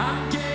I'm getting